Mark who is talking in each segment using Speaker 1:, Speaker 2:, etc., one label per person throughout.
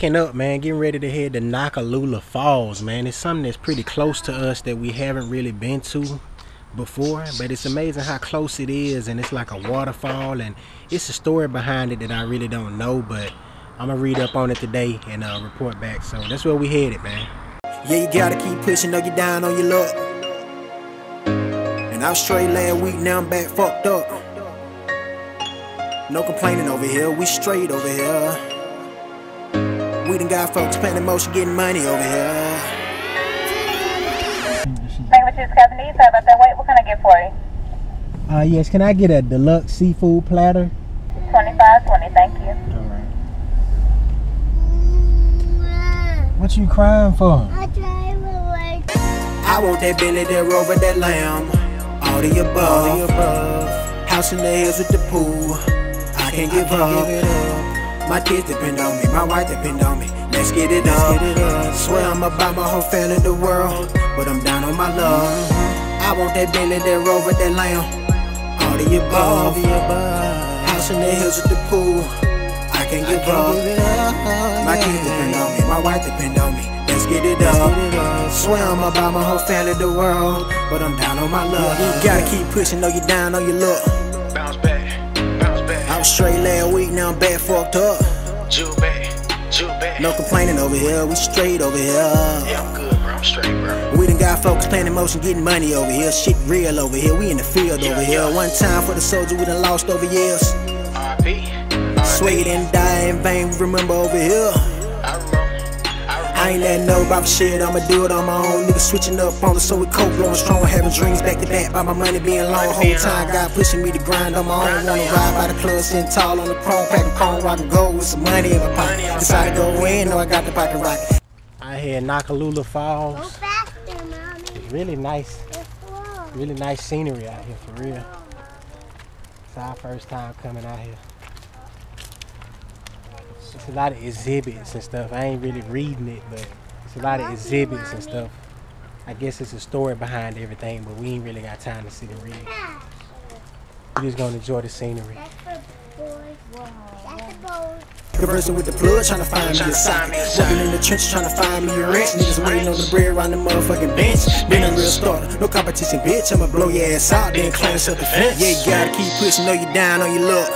Speaker 1: packing up, man, getting ready to head to Noccalula Falls, man. It's something that's pretty close to us that we haven't really been to before, but it's amazing how close it is, and it's like a waterfall, and it's a story behind it that I really don't know, but I'm gonna read up on it today and uh, report back. So that's where we headed, man.
Speaker 2: Yeah, you gotta keep pushing, though you down on your luck. And I was straight last week, now I'm back fucked up. No complaining over here, we straight over here. We done got folks spending motion getting money over here.
Speaker 3: Language is Captain Sorry about that. Wait, what can I get for you?
Speaker 1: Uh, yes, can I get a deluxe seafood platter?
Speaker 3: 2520, thank you.
Speaker 1: All right. What you crying for?
Speaker 2: I drive away. I want that Billy, that Rover, that Lamb. All the above. All the above. House in the hills with the pool. I can't give up. My kids depend on me, my wife depend on me. Let's get it up. Swear I'm about my whole family, the world, but I'm down on my love. Mm-hmm. I want that Billy, that Rover, that Lamb. All the above. House in the hills with the pool. I can't give up. My kids depend on me, my wife depend on me. Let's get it up. Swear I'm about my whole family, the world, but I'm down on my love. You gotta keep pushing, though you down on your luck. Was straight last week, now I'm back fucked up.
Speaker 4: Jewel back, jewel back.
Speaker 2: No complaining over here, we straight over here.
Speaker 4: Yeah, I'm good, bro. I'm straight, bro.
Speaker 2: We done got folks playing in motion, getting money over here. Shit real over here, we in the field
Speaker 4: Yeah,
Speaker 2: over here.
Speaker 4: yeah.
Speaker 2: One time for the soldier we done lost over years.
Speaker 4: R.I.P.
Speaker 2: Swear you didn't die in vain, we remember over here.
Speaker 4: I remember. I
Speaker 2: I ain't
Speaker 4: remember.
Speaker 2: letting know about shit, I'ma do it on my own. Niggas switching up on us, so we cope, blowing strong, having dreams back to back. By my money being long, whole time God pushing me to grind on my own. Wanna ride by the club, sitting tall on the chrome, packing chrome, rockin' gold with some money in my pocket. Decided to go in, know I got the pocket rocket.
Speaker 1: I had Noccalula
Speaker 5: Go
Speaker 1: Falls.
Speaker 5: faster, mommy.
Speaker 1: It's really nice, really nice scenery out here for real. It's our first time coming out here. It's a lot of exhibits and stuff. I ain't really reading it, but it's a lot of exhibits and stuff. I guess it's a story behind everything, but we ain't really got time to sit and read. We just gonna enjoy the scenery.
Speaker 5: That's the boy. That's the boy.
Speaker 2: Conversing with the plug, trying to find me a socket. Working in the trenches, trying to find me a wrench. Niggas waiting on the bread around the motherfucking bench. Been a real starter, no competition, bitch. I'ma blow your ass out, then claim self-defense. Yeah, you gotta keep pushing, know you down on your luck.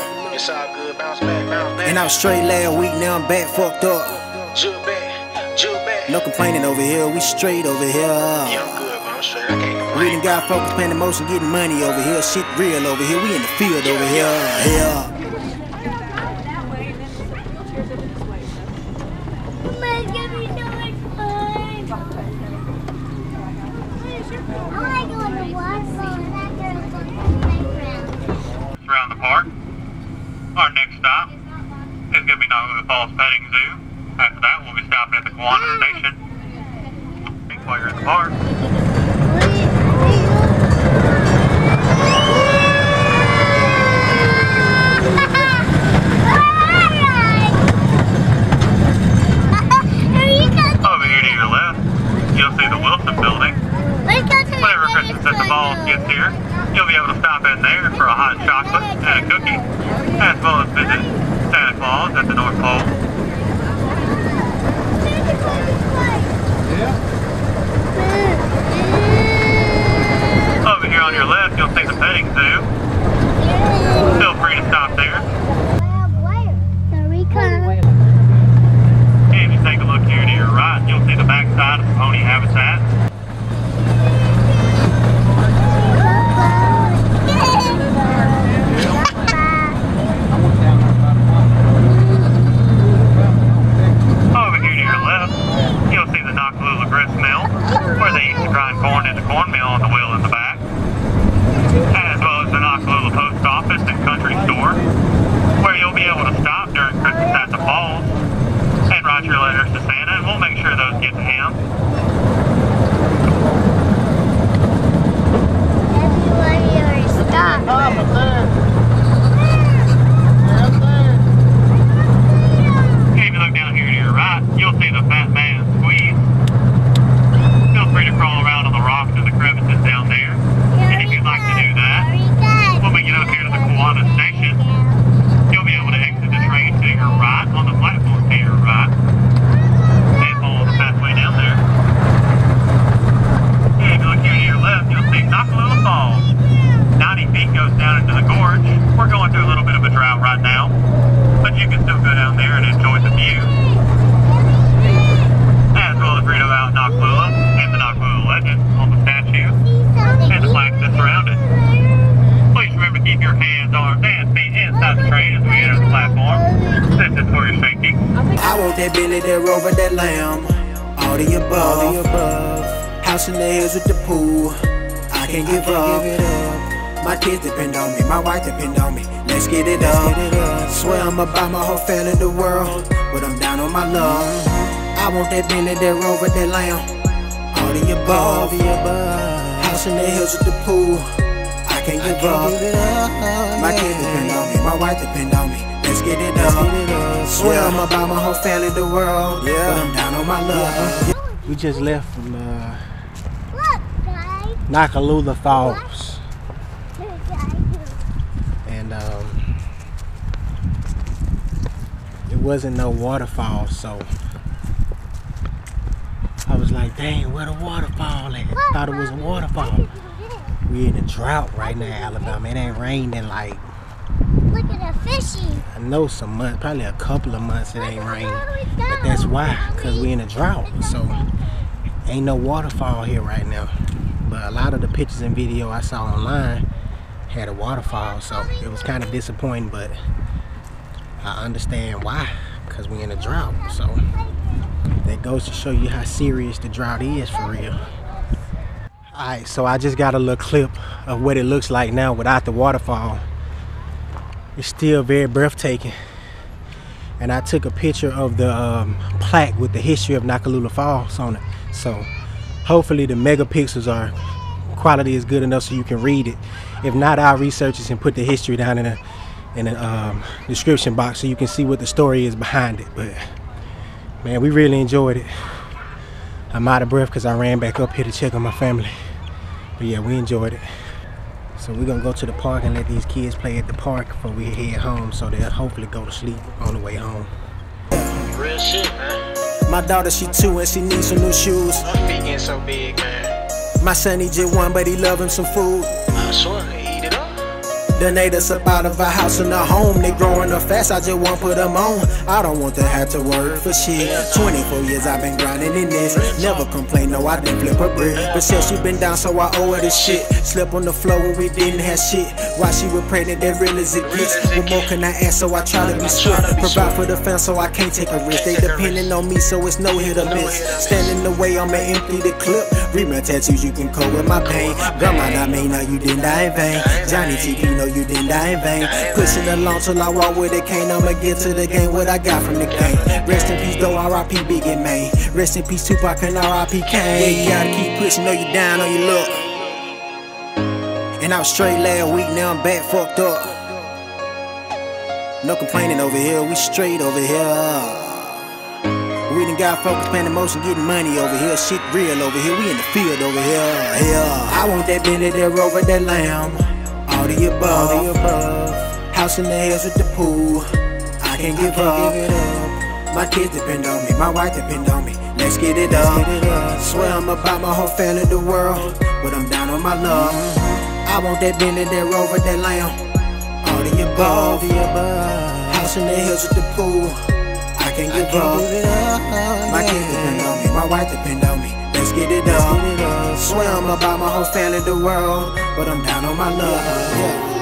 Speaker 2: And I was straight last week, now I'm back fucked up.
Speaker 4: Jewel back, jewel back.
Speaker 2: No complaining over here, we straight over here.
Speaker 4: Yeah, I'm good, bro. I'm straight. I can't
Speaker 2: We
Speaker 4: complain.
Speaker 2: done got folks playing the motion, getting money over here. Shit real over here. We in the field over here. Yeah.
Speaker 5: Mama's gonna be so much fun. I wanna go on the waterfall and that girl's on the playground.
Speaker 6: around the park. Our next stop is going to be Noggin Falls Petting Zoo. After that, we'll be stopping at the Kiwanis Station. While you're in the park, over here to your left, you'll see the Wilson Building. Whenever Christmas at the Falls gets here, you'll be able to stop in there for a hot chocolate and a cookie, as well as visit Santa Claus at the North Pole. Over here on your left, you'll see the petting zoo. Feel free to stop there. And if you take a look here to your right, you'll backside of the pony habitat. Over here to your left, you'll see the Noccalula grist mill, where they used to grind corn in the cornmeal on the wheel in the back, as well as the Noccalula post office and country store, where you'll be able to stop during Christmas at the falls, and write your letters to Santa, and we'll make sure those get to him. Milwaukee.
Speaker 2: I want that Billy, that Rover, that Lamb. All the above. All the above. House in the hills with the pool. I can't give up. My kids depend on me, my wife depend on me. Let's get it up. Swear I'm about my whole family, the world, but I'm down on my love. Mm-hmm. I want that Billy, that Rover, that Lamb. All the above. All the above. House in the hills with the pool. I can't give up. My kids depend on me, my wife depend on me. Let's get it up. Swear I'm about my whole family, the world, but I'm down on my luck.
Speaker 1: We just left from uh,
Speaker 5: Look, guys.
Speaker 1: Noccalula Falls, and um, it wasn't no waterfall, so I was like, "Dang, where the waterfall at?" Thought it was a waterfall. We in a drought right now, Alabama. It ain't rained in like
Speaker 5: Look at the fishy.
Speaker 1: I know some months, probably a couple of months it ain't rained. But that's why, cause we in a drought. So ain't no waterfall here right now. But a lot of the pictures and video I saw online had a waterfall, so it was kind of disappointing. But I understand why, cause we in a drought. So that goes to show you how serious the drought is for real. Alright, so I just got a little clip of what it looks like now without the waterfall it's still very breathtaking. And I took a picture of the um, plaque with the history of Noccalula Falls on it. So hopefully the megapixels are quality is good enough so you can read it. If not, I'll research this and put the history down in the in the um, description box so you can see what the story is behind it. But man, we really enjoyed it. I'm out of breath because I ran back up here to check on my family. But yeah, we enjoyed it. So we're gonna go to the park and let these kids play at the park before we head home so they'll hopefully go to sleep on the way home.
Speaker 4: Real shit, man.
Speaker 2: My daughter, she two and she needs some new shoes.
Speaker 4: My feet getting so big, man.
Speaker 2: My son, he just one, but he love him some food.
Speaker 4: I swear, eat it up.
Speaker 2: Done ate us up out of a house and a home. They growing up fast, I just want put them on. I don't want to have to work for shit. 24 years I've been grinding in this. Never complain, no, I didn't flip a brick. But since she been down, so I owe her this shit. Slept on the floor when we didn't have shit. While she was pregnant, that real as it gets. What more can I ask? So I try to be smart. Provide for the fam, so I can't take a risk. They depending on me, so it's no hit or miss. Stand in the way, I'ma empty the clip. Read my tattoos, you can cope with my pain. Grandma, I mean, no, you didn't die in vain. Johnny TP, no, you didn't die in vain. Pushing along till I walk with a cane. I'ma get to the game, what I got from the game. Rest in peace, though, RIP Big and Main. Rest in peace, Tupac and RIP Kane. Yeah, you gotta keep pushing, know you down, know you look. And I was straight last week, now I'm back fucked up. No complaining over here, we straight over here. We done got focus, plan emotion, getting money over here. Shit real over here, we in the field over here. Yeah, I want that Bentley, that Rover, that Lamb. All the above, all the above. House in the hills with the pool. I can't give up. My kids depend on me, my wife depend on me. Let's get it up. Swear I'm about my whole family, the world, but I'm down on my luck. I want that Bentley, that Rover, that Lamb. All the above, all the above. House in the hills with the pool. I can't give up. My kids depend on me, my wife depend on me. Let's get it up. Swear I'm about my whole family, the world, but I'm down on my luck. Yeah.